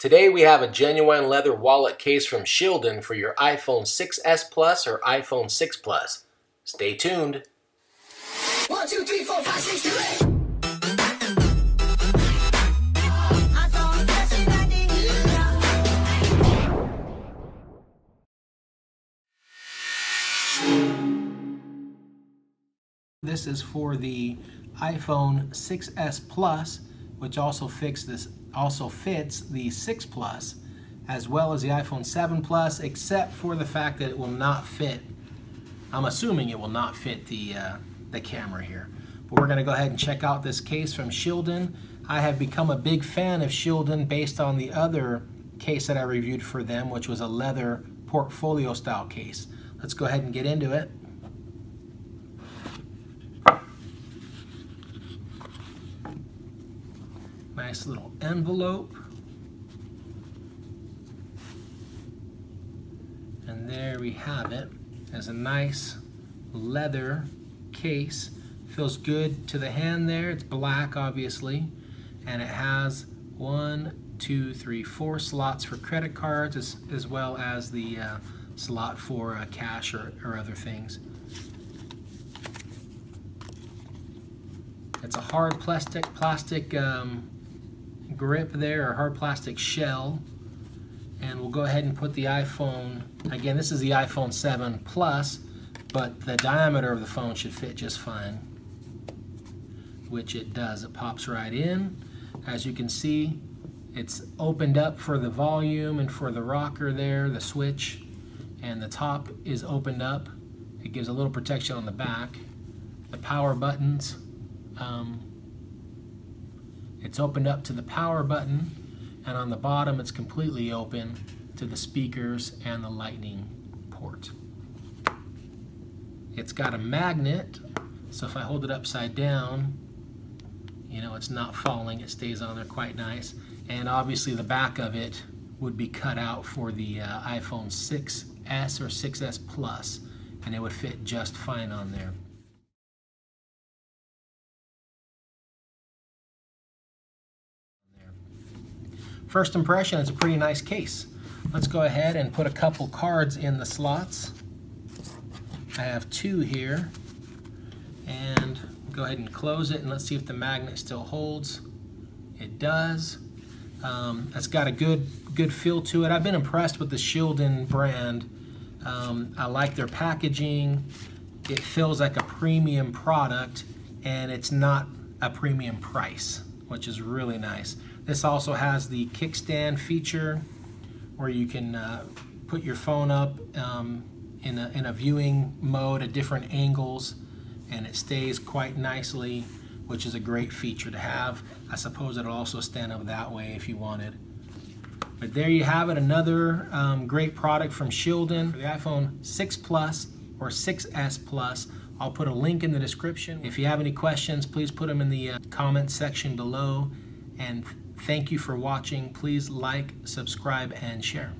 Today we have a genuine leather wallet case from Shieldon for your iPhone 6s Plus or iPhone 6 Plus. Stay tuned. One, two, three, four, five, six, seven, eight. This is for the iPhone 6s Plus, which also fits this also fits the 6 Plus, as well as the iPhone 7 Plus, except for the fact that it will not fit. I'm assuming it will not fit the uh, the camera here. But we're going to go ahead and check out this case from Shieldon. I have become a big fan of Shieldon based on the other case that I reviewed for them, which was a leather portfolio style case. Let's go ahead and get into it. Nice little envelope. And there we have it. There's a nice leather case. Feels good to the hand there. It's black, obviously. And it has one, two, three, four slots for credit cards as, as well as the uh, slot for uh, cash or, or other things. It's a hard plastic plastic um, grip there, or hard plastic shell. And we'll go ahead and put the iPhone, again, this is the iPhone 7 Plus, but the diameter of the phone should fit just fine, which it does. It pops right in. As you can see, it's opened up for the volume and for the rocker there, the switch, and the top is opened up. It gives a little protection on the back. The power buttons, um, it's opened up to the power button, and on the bottom it's completely open to the speakers and the lightning port. It's got a magnet, so if I hold it upside down, you know, it's not falling, it stays on there quite nice. And obviously the back of it would be cut out for the uh, iPhone 6S or 6S Plus, and it would fit just fine on there. First impression, it's a pretty nice case. Let's go ahead and put a couple cards in the slots. I have two here. And go ahead and close it and let's see if the magnet still holds. It does. Um, it's got a good good feel to it. I've been impressed with the Shieldon brand. Um, I like their packaging. It feels like a premium product and it's not a premium price, which is really nice. This also has the kickstand feature where you can uh, put your phone up um, in, a, in a viewing mode at different angles and it stays quite nicely which is a great feature to have. I suppose it'll also stand up that way if you wanted. But there you have it, another um, great product from Shieldon. For the iPhone 6 Plus or 6S Plus. I'll put a link in the description. If you have any questions, please put them in the uh, comment section below. And Thank you for watching. Please like, subscribe, and share.